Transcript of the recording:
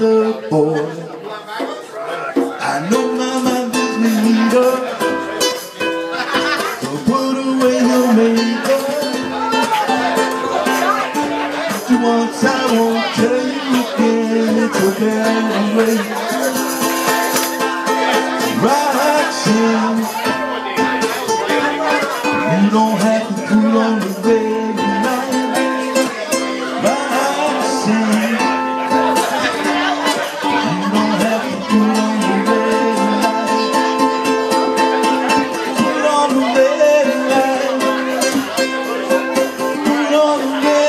another boy. I know once, I won't tell you again. It's a bad way. Roxanne, you don't have to put on the red light. Roxanne, you don't have to put on the red light. Put on the red light. Put on the red.